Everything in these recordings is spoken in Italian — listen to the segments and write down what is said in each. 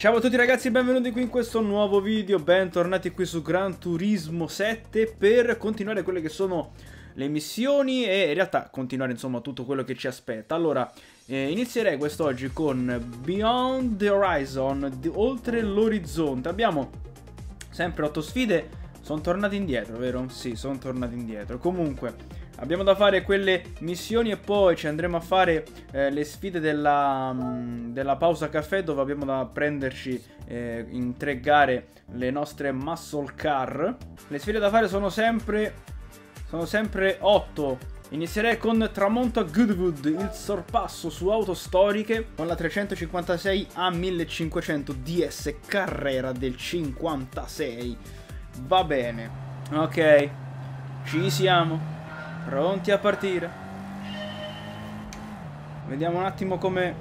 Ciao a tutti ragazzi e benvenuti qui in questo nuovo video, bentornati qui su Gran Turismo 7 per continuare quelle che sono le missioni e in realtà continuare insomma tutto quello che ci aspetta. Allora, eh, inizierei quest'oggi con Beyond the Horizon, oltre l'orizzonte. Abbiamo sempre 8 sfide, sono tornati indietro, vero? Sì, sono tornati indietro. Comunque... Abbiamo da fare quelle missioni e poi ci andremo a fare eh, le sfide della, mh, mm, della, pausa caffè dove abbiamo da prenderci eh, in tre gare le nostre muscle car. Le sfide da fare sono sempre, sono sempre 8. Inizierei con Tramonto a Goodwood, il sorpasso su auto storiche con la 356 A1500 DS Carrera del 56. Va bene. Ok, ci siamo. Pronti a partire. Vediamo un attimo come...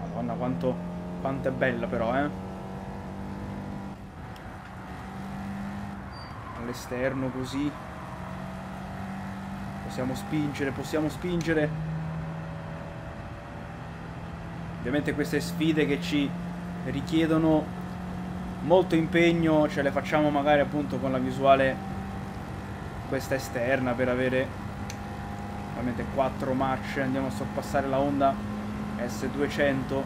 Madonna quanto, quanto è bella però, eh. All'esterno così. Possiamo spingere, possiamo spingere. Ovviamente queste sfide che ci richiedono molto impegno ce le facciamo magari appunto con la visuale questa esterna per avere ovviamente 4 marce andiamo a sorpassare la Honda S200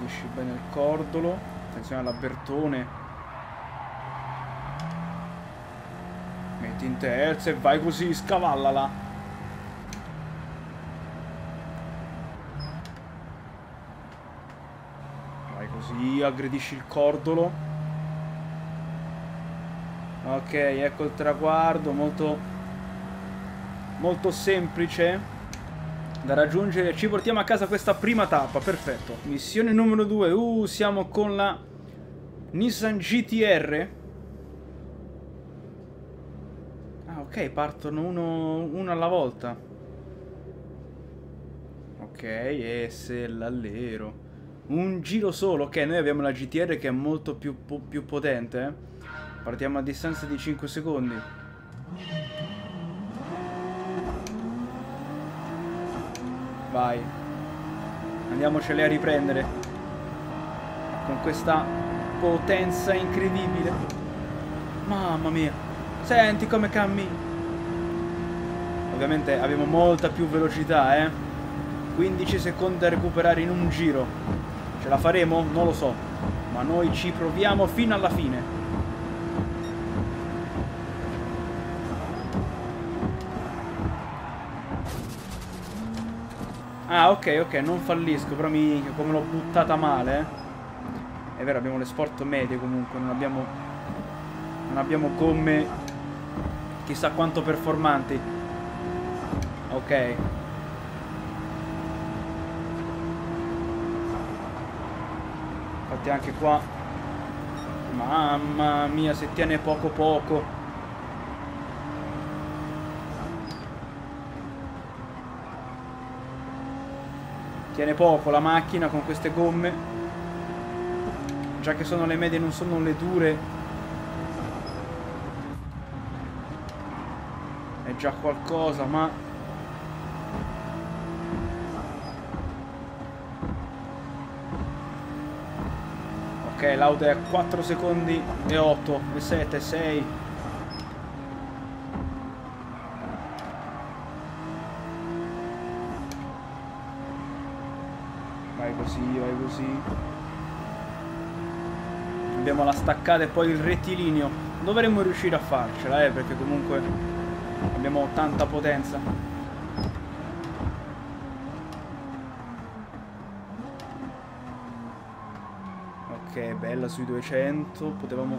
Vedi bene il cordolo. Attenzione alla Bertone metti in terza e vai così scavallala. Vai così aggredisci il cordolo Ok, ecco il traguardo, molto, molto semplice da raggiungere. Ci portiamo a casa questa prima tappa, perfetto. Missione numero 2, uh, siamo con la Nissan GTR. Ah, ok, partono uno, uno alla volta. Ok, e se l'allero. Un giro solo, ok, noi abbiamo la GTR che è molto più, più potente, eh. Partiamo a distanza di 5 secondi. Vai. Andiamocele a riprendere. Con questa potenza incredibile. Mamma mia. Senti come cammini. Ovviamente abbiamo molta più velocità, eh. 15 secondi da recuperare in un giro. Ce la faremo? Non lo so. Ma noi ci proviamo fino alla fine. Ah, ok, ok, non fallisco, però mi... come l'ho buttata male. È vero, abbiamo le sport medie comunque, non abbiamo... Non abbiamo gomme chissà quanto performanti. Ok. Infatti anche qua... Mamma mia, se tiene poco poco. Tiene poco la macchina con queste gomme. Già che sono le medie non sono le dure. È già qualcosa, ma... Ok, l'auto è a 4 secondi e 8, e 7, 6... così, vai così. Abbiamo la staccata e poi il rettilineo. Dovremmo riuscire a farcela, eh, perché comunque abbiamo tanta potenza. Ok, bella sui 200. Potevamo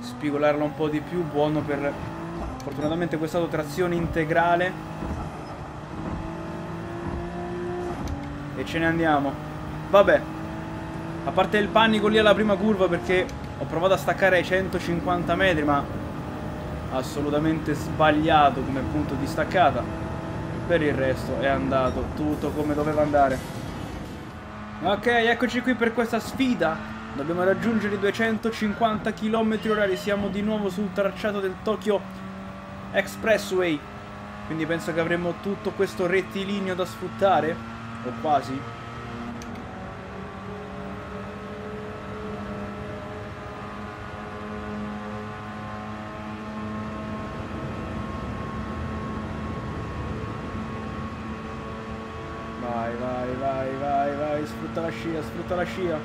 spigolarla un po' di più. Buono per... Fortunatamente questa trazione integrale E ce ne andiamo. Vabbè. A parte il panico lì alla prima curva perché ho provato a staccare ai 150 metri ma assolutamente sbagliato come punto di staccata. Per il resto è andato tutto come doveva andare. Ok, eccoci qui per questa sfida. Dobbiamo raggiungere i 250 km h Siamo di nuovo sul tracciato del Tokyo Expressway. Quindi penso che avremo tutto questo rettilineo da sfruttare. O quasi. Vai, vai, vai, vai, vai, sfrutta la scia, sfrutta la scia.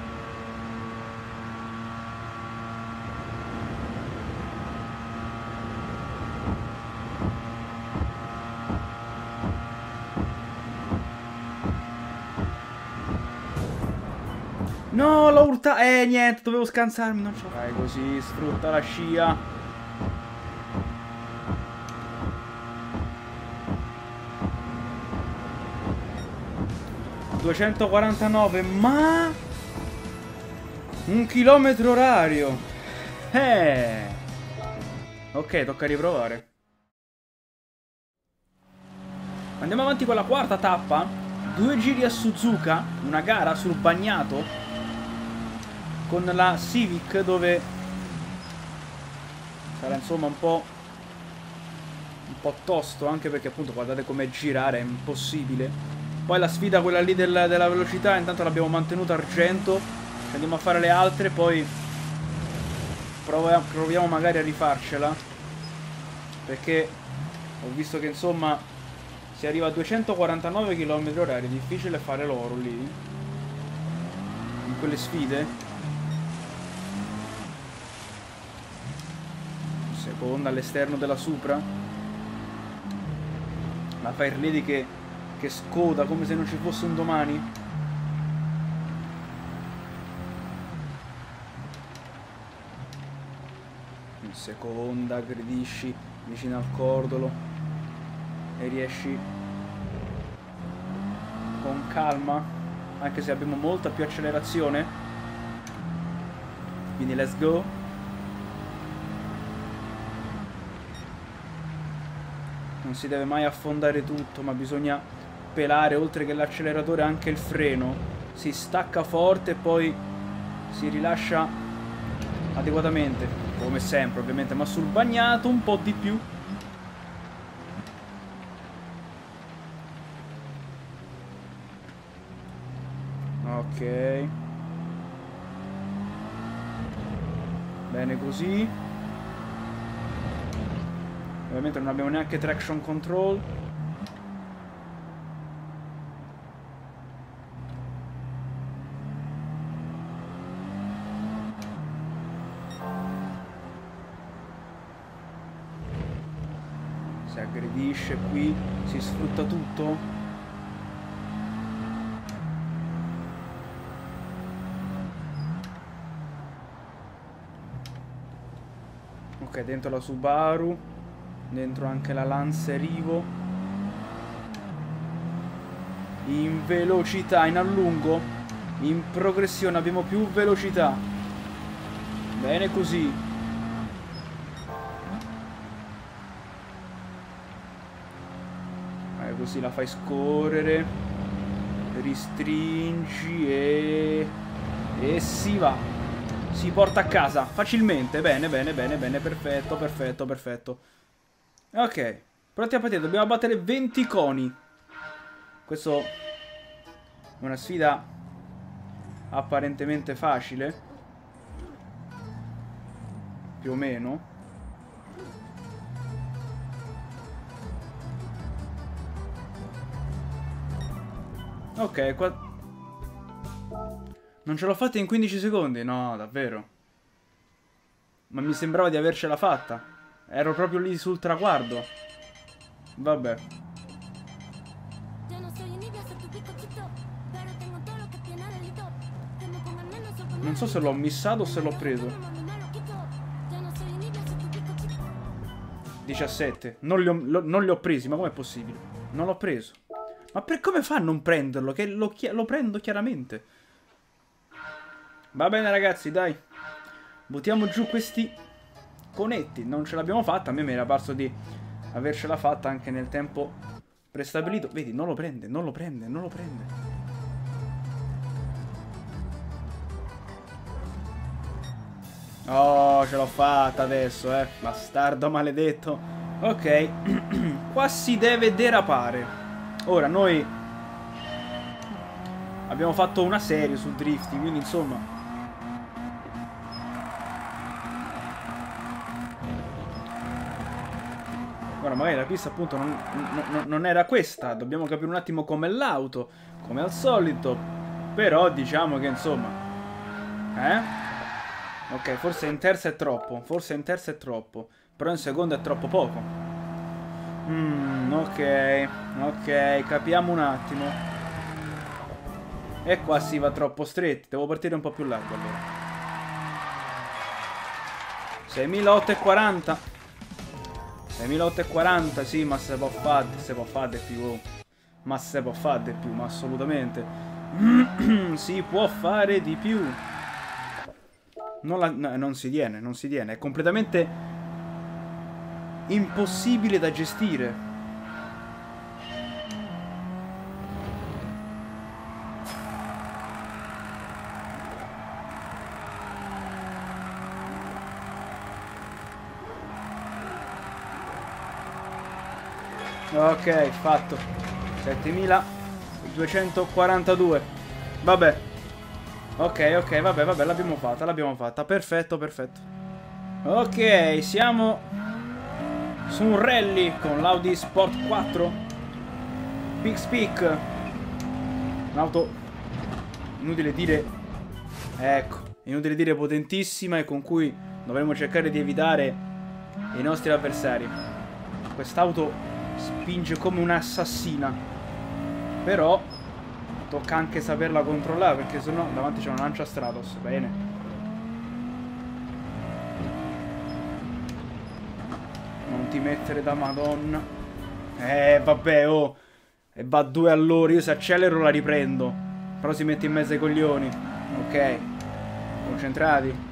No, l'ho urta... Eh, niente, dovevo scansarmi, non ce la fai così, sfrutta la scia. ...249, ma... Un chilometro orario. Eh... Ok, tocca riprovare. Andiamo avanti con la quarta tappa. Due giri a Suzuka, una gara sul bagnato con la Civic dove sarà insomma un po' un po' tosto anche perché appunto guardate com'è girare è impossibile poi la sfida quella lì del, della velocità intanto l'abbiamo mantenuta argento. Andiamo a fare le altre poi proviamo, proviamo magari a rifarcela. Perché ho visto che insomma si arriva a 249 km h è difficile fare l'oro lì. In quelle sfide. Seconda all'esterno della Supra. La Fire Lady che, che scoda come se non ci fosse un domani? In seconda aggredisci vicino al cordolo e riesci con calma anche se abbiamo molta più accelerazione. Quindi let's go. Non si deve mai affondare tutto, ma bisogna pelare oltre che l'acceleratore anche il freno. Si stacca forte e poi si rilascia adeguatamente, come sempre ovviamente, ma sul bagnato un po' di più. Ok. Bene così. Ovviamente non abbiamo neanche traction control. Si aggredisce qui, si sfrutta tutto. Ok, dentro la Subaru dentro anche la Lance Rivo in velocità, in allungo in progressione abbiamo più velocità. Bene così così la fai scorrere ristringi e e si va si porta a casa facilmente bene bene bene bene perfetto perfetto perfetto Ok, pronti a partire, dobbiamo battere 20 coni. Questo è una sfida apparentemente facile. Più o meno. Ok, qua... Non ce l'ho fatta in 15 secondi? No, davvero. Ma mi sembrava di avercela fatta. Ero proprio lì sul traguardo. Vabbè. Non so se l'ho missato o se l'ho preso. 17. Non li, ho, lo, non li ho presi, ma com'è possibile? Non l'ho preso. Ma per come fa a non prenderlo? Che lo, lo prendo chiaramente. Va bene ragazzi, dai. Buttiamo giù questi conetti. Non ce l'abbiamo fatta. A me mi era parso di avercela fatta anche nel tempo prestabilito. Vedi, non lo prende, non lo prende, non lo prende. Oh, ce l'ho fatta adesso, eh. Bastardo maledetto. Ok. qua si deve derapare. Ora, noi abbiamo fatto una serie sul drifting, quindi insomma... Ora, magari la pista appunto non, non, non era questa, dobbiamo capire un attimo com'è l'auto, come al solito, però diciamo che insomma... Eh? Ok, forse in terza è troppo, forse in terza è troppo, però in seconda è troppo poco. Mmm, ok, ok, capiamo un attimo. E qua si va troppo stretti, devo partire un po' più largo allora. 6.840 6.840, sì, ma se può fare, se può fare più. Ma se può fare di più, ma assolutamente. si può fare di più. Non, la, no, non si tiene, non si tiene. È completamente impossibile da gestire. Ok, fatto. 7242. Vabbè. Ok, ok, vabbè, vabbè, l'abbiamo fatta, l'abbiamo fatta. Perfetto, perfetto. Ok, siamo su un rally con l'Audi Sport 4. Big Speak. Un'auto, inutile dire, ecco, inutile dire potentissima e con cui dovremo cercare di evitare i nostri avversari. Quest'auto spinge come un'assassina. Però tocca anche saperla controllare perché sennò davanti c'è una lancia Stratos. Bene. Non ti mettere da madonna. Eh, vabbè, oh. E va a due all'ora. Io se accelero la riprendo. Però si mette in mezzo ai coglioni. Ok. Concentrati.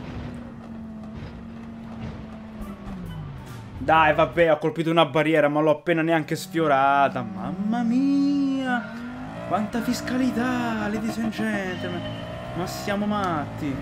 Dai, vabbè, ho colpito una barriera, ma l'ho appena neanche sfiorata. Mamma mia. Quanta fiscalità, ladies and gentlemen. Ma siamo matti.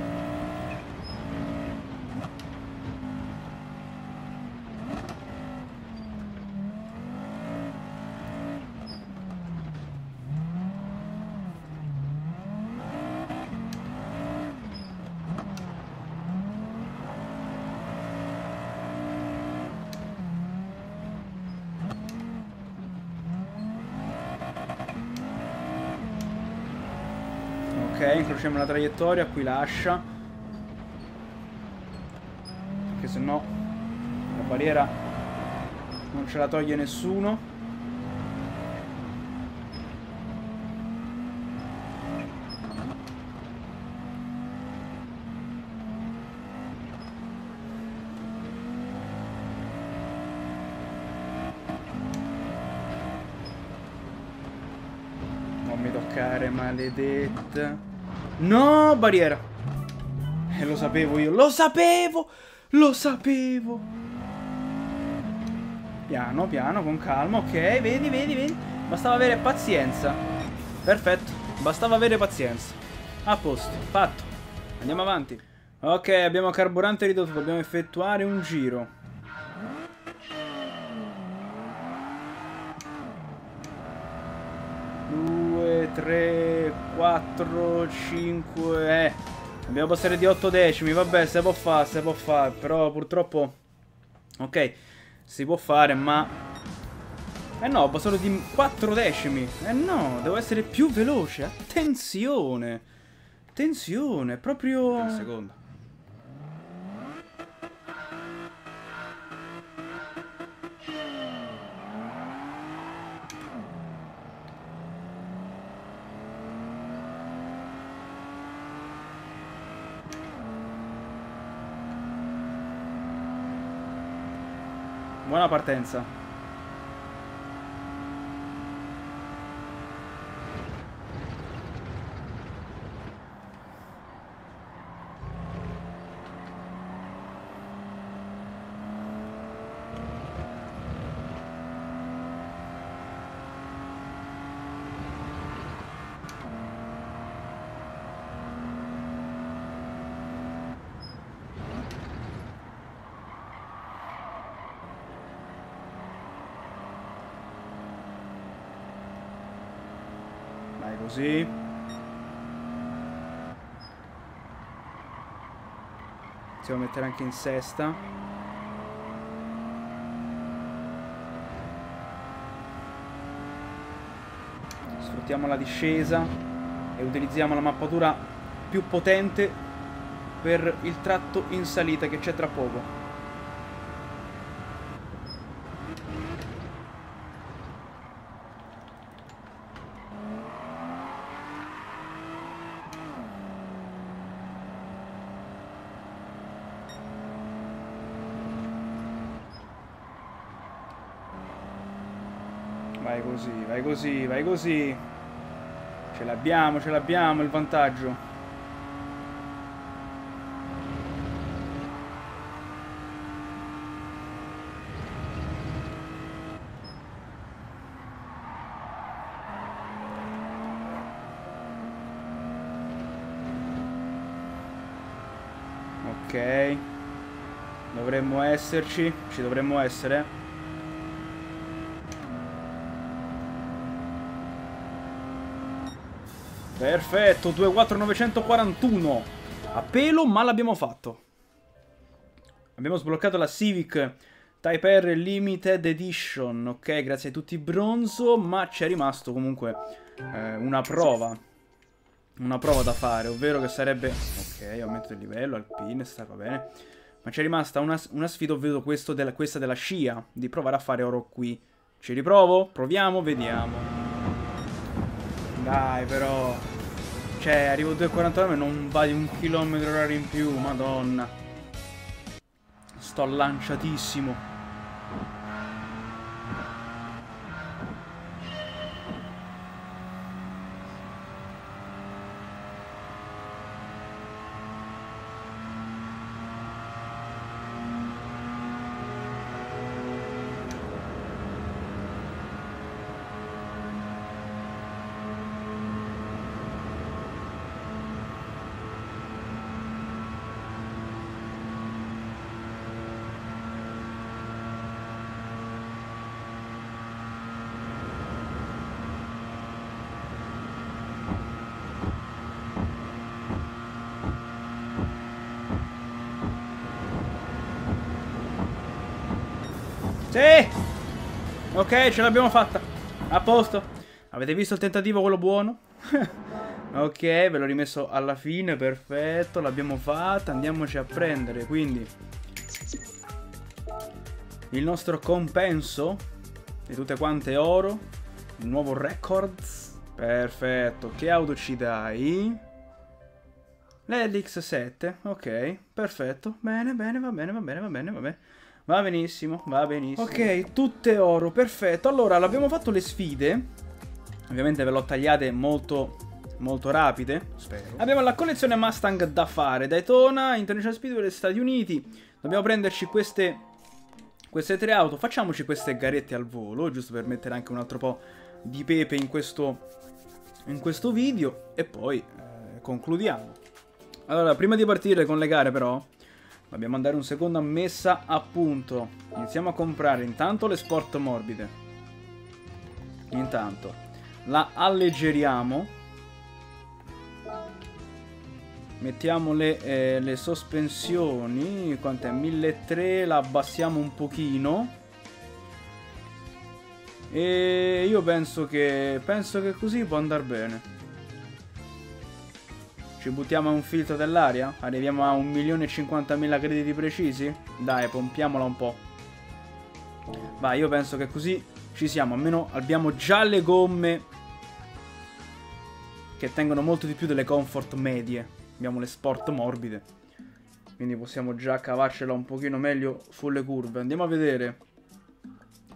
Incrociamo la traiettoria, qui lascia. Perché se no la barriera non ce la toglie nessuno. Maledetta. No, barriera. Eh, lo sapevo io, lo sapevo, lo sapevo. Piano, piano, con calma, ok, vedi, vedi, vedi. Bastava avere pazienza. Perfetto, bastava avere pazienza. A posto, fatto. Andiamo avanti. Ok, abbiamo carburante ridotto, dobbiamo effettuare un giro. 3, 4, 5, eh. Dobbiamo passare di 8 decimi, vabbè, se può fare, se può fare, però purtroppo... Ok, si può fare, ma... Eh no, ho passato di 4 decimi. Eh no, devo essere più veloce, attenzione. Attenzione, proprio... Un secondo. Buona partenza. Così. Possiamo mettere anche in sesta. Sfruttiamo la discesa e utilizziamo la mappatura più potente per il tratto in salita che c'è tra poco. Vai così, vai così, vai così. Ce l'abbiamo, ce l'abbiamo il vantaggio. Ok. Dovremmo esserci, ci dovremmo essere. Perfetto, 24941. A pelo, ma l'abbiamo fatto. Abbiamo sbloccato la Civic Type R Limited Edition. Ok, grazie a tutti bronzo, ma c'è rimasto comunque eh, una prova. Una prova da fare, ovvero che sarebbe... Ok, aumento del livello, alpine, sta va bene. Ma c'è rimasta una, una, sfida, ovvero della, questa della scia, di provare a fare oro qui. Ci riprovo? Proviamo, vediamo. Dai, però... Cioè, arrivo a 2,49 e non va di un chilometro orario in più, madonna. Sto lanciatissimo. Sì! Ok, ce l'abbiamo fatta. A posto. Avete visto il tentativo, quello buono? ok, ve l'ho rimesso alla fine, perfetto. L'abbiamo fatta, andiamoci a prendere, quindi... Il nostro compenso di tutte quante oro. Il nuovo records. Perfetto. Che auto ci dai? L'Elix7. Ok, perfetto. Bene, bene, va bene, va bene, va bene, va bene. Va benissimo, va benissimo. Ok, tutte oro, perfetto. Allora, abbiamo fatto le sfide. Ovviamente ve l'ho tagliate molto, molto rapide, spero. Abbiamo la collezione Mustang da fare. Daytona, International Speedway degli Stati Uniti. Dobbiamo prenderci queste, queste tre auto. Facciamoci queste garette al volo, giusto per mettere anche un altro po' di pepe in questo, in questo video. E poi eh, concludiamo. Allora, prima di partire con le gare però... Dobbiamo andare un secondo a messa a punto. Iniziamo a comprare intanto le sport morbide. Intanto la alleggeriamo. Mettiamo le, eh, le sospensioni. Quant'è? 1300. La abbassiamo un pochino. E io penso che, penso che così può andare bene. Ci buttiamo a un filtro dell'aria? Arriviamo a 1.050.000 crediti precisi? Dai, pompiamola un po'. Vai, io penso che così ci siamo. Almeno abbiamo già le gomme che tengono molto di più delle comfort medie. Abbiamo le sport morbide. Quindi possiamo già cavarcela un pochino meglio sulle curve. Andiamo a vedere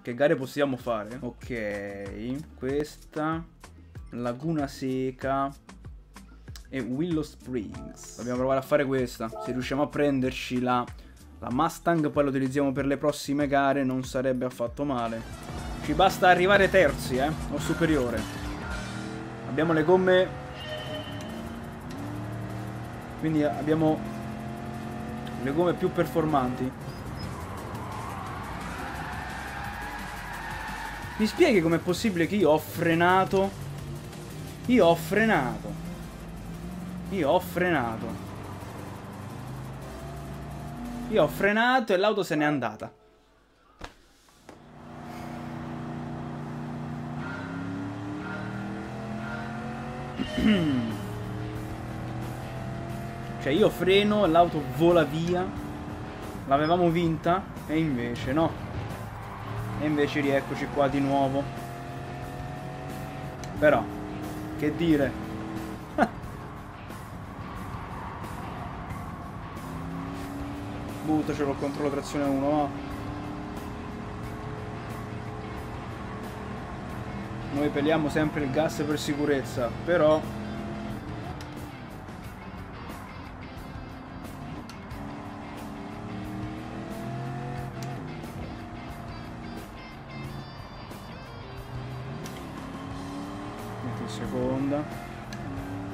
che gare possiamo fare. Ok, questa. Laguna Seca e Willow Springs. Dobbiamo provare a fare questa. Se riusciamo a prenderci la, la Mustang, poi la utilizziamo per le prossime gare, non sarebbe affatto male. Ci basta arrivare terzi, eh, o superiore. Abbiamo le gomme... Quindi abbiamo le gomme più performanti. Mi spieghi com'è possibile che io ho frenato Io ho frenato. Io ho frenato. Io ho frenato e l'auto se n'è andata. cioè io freno, l'auto vola via. L'avevamo vinta e invece no. E invece rieccoci qua di nuovo. Però, che dire. Buttacelo il controllo trazione 1, va. Noi peliamo sempre il gas per sicurezza, però seconda.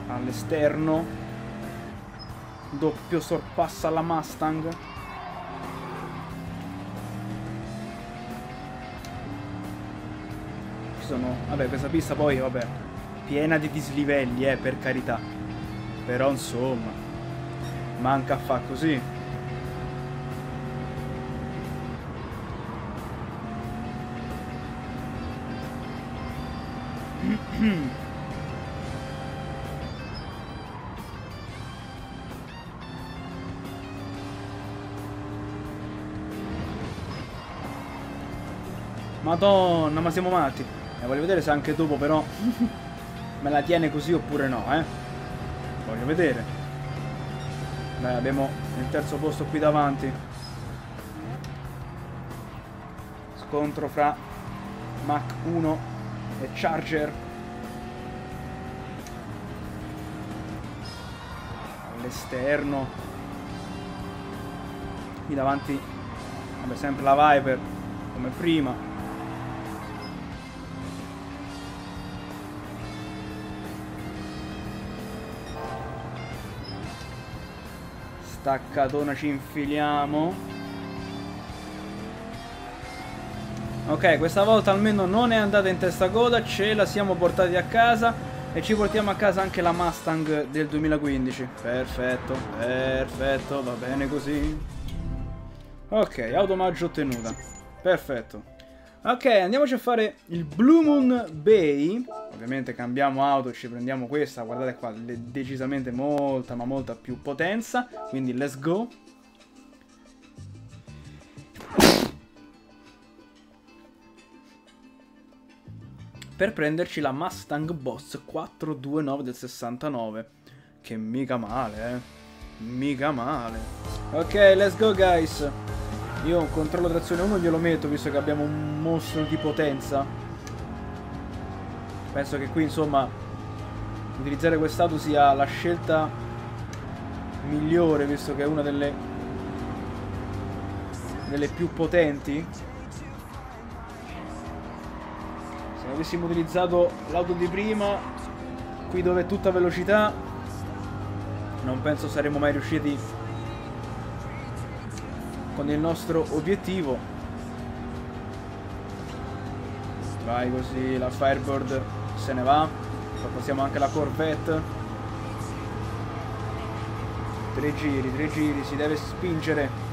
All'esterno. Doppio sorpassa la Mustang vabbè questa pista poi vabbè piena di dislivelli eh per carità però insomma manca a fa così Madonna, ma siamo matti. E voglio vedere se anche dopo però me la tiene così oppure no, eh. Voglio vedere. Dai, abbiamo il terzo posto qui davanti. Scontro fra Mach 1 e Charger. All'esterno. Qui davanti, vabbè, sempre la Viper, come prima. Staccatona ci infiliamo. Ok, questa volta almeno non è andata in testa coda, ce la siamo portati a casa e ci portiamo a casa anche la Mustang del 2015. Perfetto, perfetto, va bene così. Ok, automaggio ottenuta. Perfetto. Ok, andiamoci a fare il Blue Moon Bay. Ovviamente cambiamo auto, ci prendiamo questa. Guardate qua, decisamente molta, ma molta più potenza. Quindi let's go. Per prenderci la Mustang Boss 429 del 69. Che mica male, eh. Mica male. Ok, let's go guys. Io controllo trazione 1 glielo metto visto che abbiamo un mostro di potenza. Penso che qui insomma utilizzare quest'auto sia la scelta migliore visto che è una delle delle più potenti. Se avessimo utilizzato l'auto di prima qui dove è tutta velocità non penso saremmo mai riusciti con il nostro obiettivo vai così la Firebird se ne va. Passiamo anche la Corvette. Tre giri, tre giri, si deve spingere.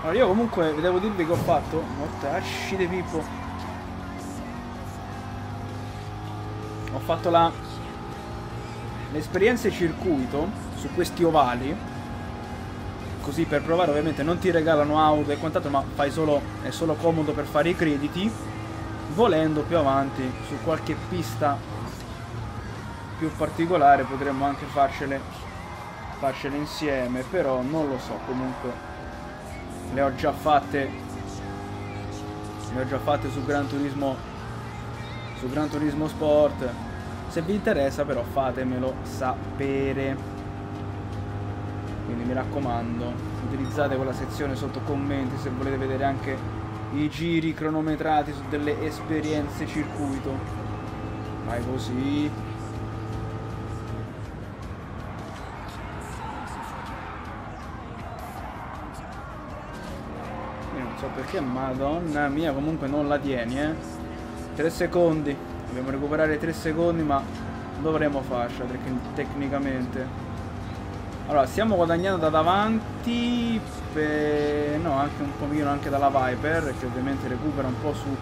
Allora io comunque devo dirvi che ho fatto mortacci di Pippo. Ho fatto la le esperienze circuito su questi ovali così per provare ovviamente non ti regalano auto e quant'altro ma fai solo, è solo comodo per fare i crediti volendo più avanti su qualche pista più particolare potremmo anche farcele, farcele insieme però non lo so comunque le ho già fatte le ho già fatte su Gran Turismo su Gran Turismo Sport se vi interessa però fatemelo sapere. Quindi mi raccomando, utilizzate quella sezione sotto commenti se volete vedere anche i giri cronometrati su delle esperienze circuito. Vai così. so perché, madonna mia, comunque non la tieni, eh. 3 secondi. Dobbiamo recuperare 3 secondi, ma dovremo farcela tec tecnicamente. Allora, stiamo guadagnando da davanti, per... no, anche un pochino anche dalla Viper, che ovviamente recupera un po' su...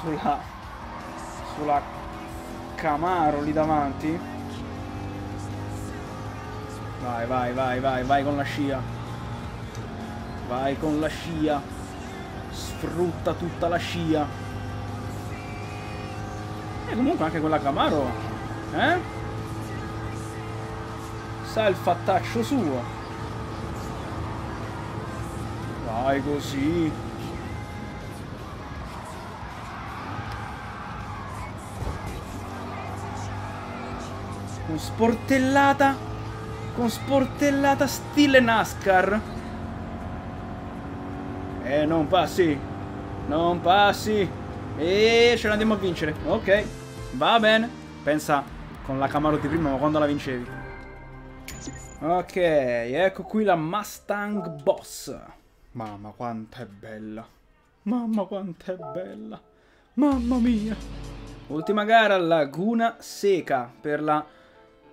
Sulla... Sulla Camaro lì davanti. Vai, vai, vai, vai, vai con la scia. Vai con la scia. Sfrutta tutta la scia. E comunque anche quella Camaro eh? Sa il fattaccio suo. Vai così. Con sportellata. Con sportellata stile NASCAR. Eh, non passi. Non passi. E ce l'andiamo a vincere. Ok. Va bene. Pensa con la Camaro di prima, ma quando la vincevi? Ok, ecco qui la Mustang Boss. Mamma quanto è bella. Mamma quanto è bella. Mamma mia. Ultima gara, Laguna Seca per la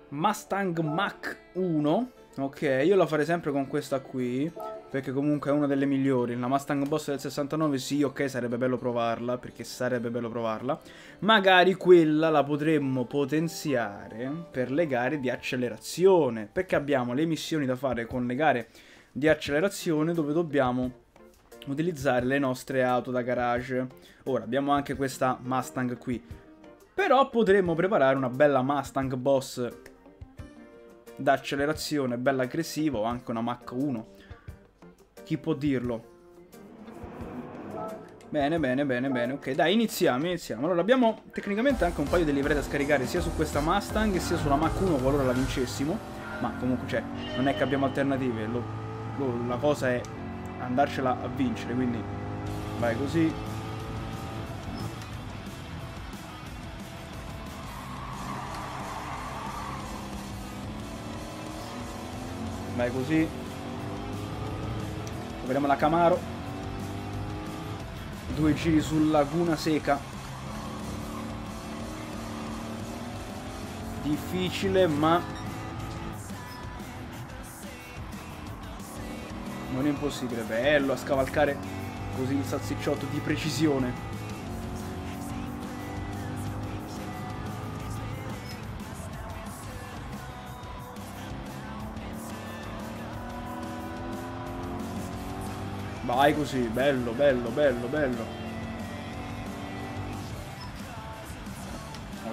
Mustang Mach 1. Ok, io la farei sempre con questa qui perché comunque è una delle migliori. La Mustang Boss del 69 sì, ok, sarebbe bello provarla, perché sarebbe bello provarla. Magari quella la potremmo potenziare per le gare di accelerazione, perché abbiamo le missioni da fare con le gare di accelerazione dove dobbiamo utilizzare le nostre auto da garage. Ora, abbiamo anche questa Mustang qui, però potremmo preparare una bella Mustang Boss da accelerazione, bella aggressiva o anche una Mach 1 chi può dirlo? Bene, bene, bene, bene. Ok, dai, iniziamo, iniziamo. Allora, abbiamo tecnicamente anche un paio di livrei da scaricare sia su questa Mustang sia sulla Mach 1 qualora la vincessimo. Ma comunque, cioè, non è che abbiamo alternative. Lo, lo, la cosa è andarcela a vincere, quindi vai così. Vai così. Vediamo la Camaro. Due giri su Laguna Seca. Difficile, ma... Non è impossibile. Bello a scavalcare così il salsicciotto di precisione. Vai così, bello, bello, bello, bello.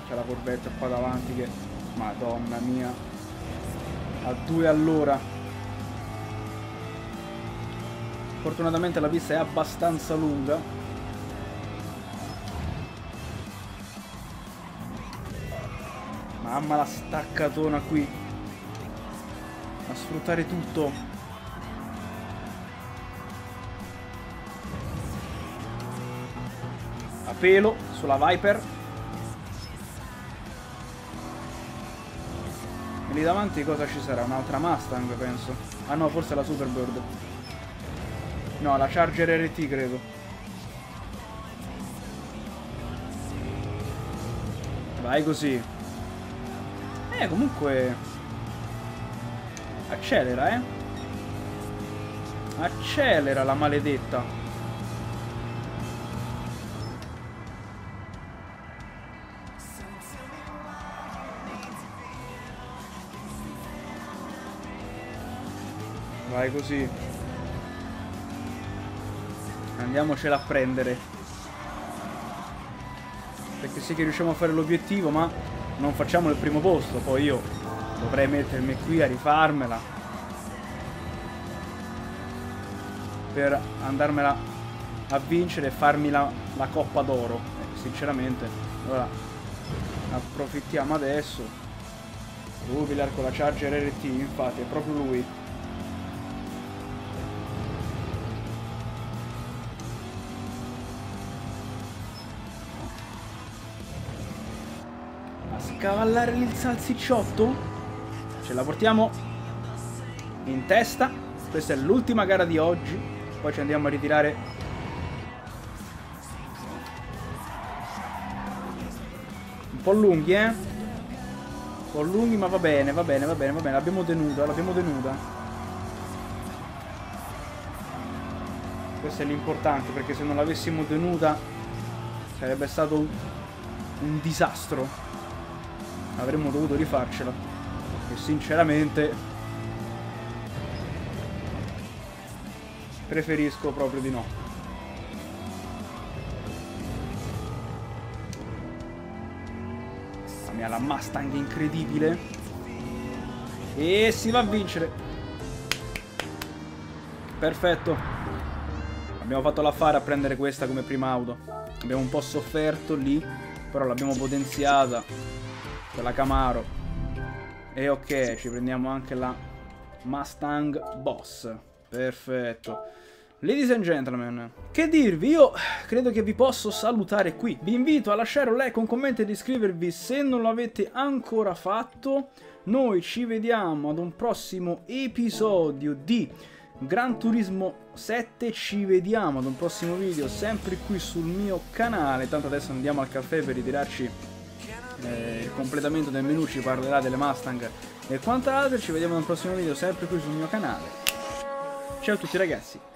C'è la corbetta qua davanti che... Madonna mia. A due all'ora. Fortunatamente la pista è abbastanza lunga. Mamma la staccatona qui. A sfruttare tutto. Pelo sulla Viper. E lì davanti cosa ci sarà? Un'altra Mustang, penso. Ah no, forse la Superbird. No, la Charger RT, credo. Vai così. Eh, comunque... Accelera, eh. Accelera la maledetta. Vai così. Andiamocela a prendere. Perché sì che riusciamo a fare l'obiettivo, ma non facciamo il primo posto. Poi io dovrei mettermi qui a rifarmela. Per andarmela a vincere e farmi la, la coppa d'oro. Eh, sinceramente. Allora, approfittiamo adesso. Rubilar con la Charger RT, infatti, è proprio lui. Cavallare il salsicciotto. Ce la portiamo in testa. Questa è l'ultima gara di oggi. Poi ci andiamo a ritirare. Un po' lunghi, eh? Un po' lunghi, ma va bene, va bene, va bene, va bene. L'abbiamo tenuta, l'abbiamo tenuta. Questo è l'importante, perché se non l'avessimo tenuta sarebbe stato un disastro. Avremmo dovuto rifarcela. E sinceramente Preferisco proprio di no. Mamma mia, la Mustang incredibile. E si va a vincere. Perfetto. Abbiamo fatto l'affare a prendere questa come prima auto. Abbiamo un po' sofferto lì, però l'abbiamo potenziata. Quella Camaro. E ok, ci prendiamo anche la Mustang Boss. Perfetto. Ladies and gentlemen, che dirvi? Io credo che vi posso salutare qui. Vi invito a lasciare un like, un commento ed iscrivervi se non l'avete ancora fatto. Noi ci vediamo ad un prossimo episodio di Gran Turismo 7. Ci vediamo ad un prossimo video sempre qui sul mio canale. Tanto adesso andiamo al caffè per ritirarci eh, il completamento del menu. Ci parlerà delle Mustang e quant'altro. Ci vediamo un prossimo video sempre qui sul mio canale. Ciao a tutti ragazzi.